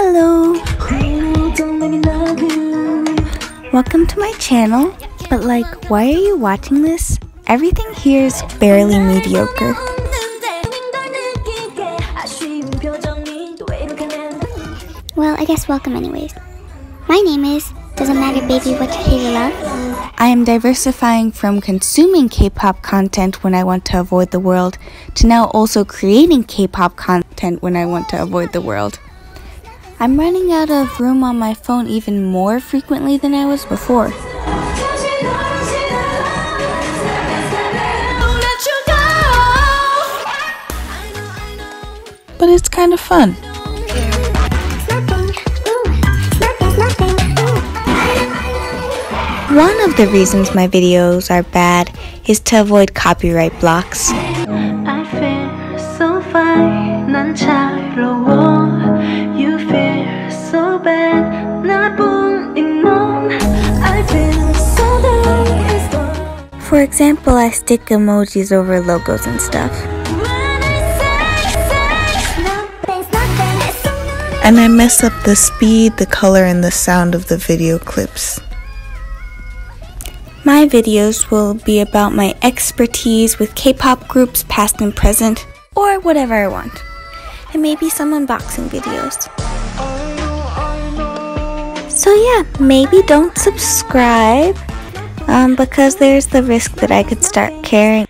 Hello. Welcome to my channel, but like, why are you watching this? Everything here is barely mediocre. Well, I guess welcome anyways. My name is Doesn't Matter Baby What You Hate or Love. I am diversifying from consuming K-pop content when I want to avoid the world to now also creating K-pop content when I want to avoid the world. I'm running out of room on my phone even more frequently than I was before. But it's kind of fun. One of the reasons my videos are bad is to avoid copyright blocks. For example, I stick emojis over logos and stuff. When I say, say, nothing's nothing, it's so good. And I mess up the speed, the color, and the sound of the video clips. My videos will be about my expertise with K-pop groups past and present, or whatever I want. And maybe some unboxing videos. So yeah, maybe don't subscribe, um, because there's the risk that I could start caring,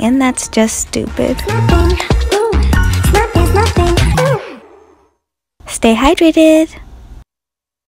and that's just stupid. Nothing, ooh, nothing's nothing, ooh. Stay hydrated.